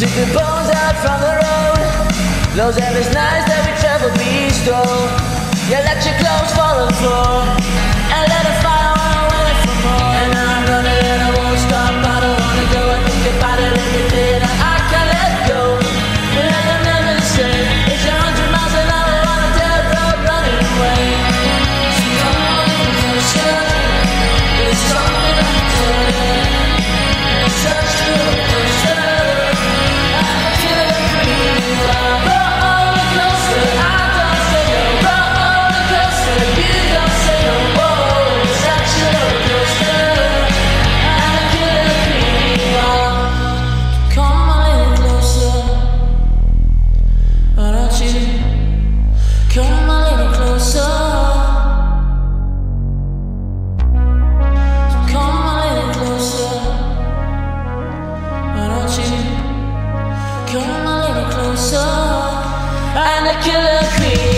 Took the bones out from the road. Those endless nights that we traveled, we stole. Yeah, let your clothes fall on the floor. Come a little closer, and the killer queen.